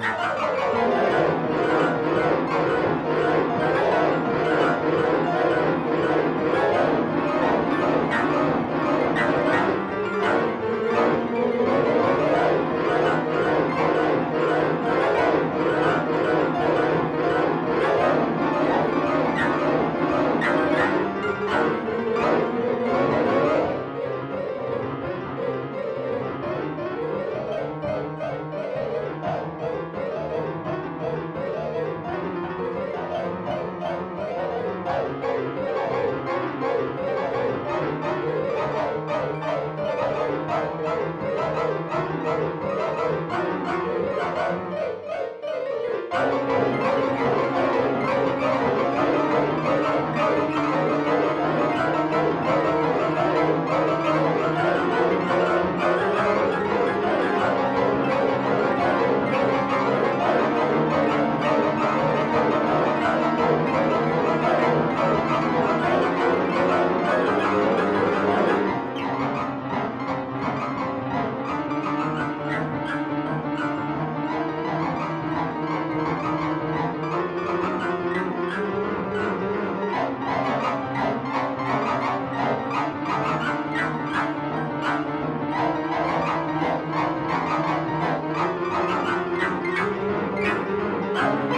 Thank you.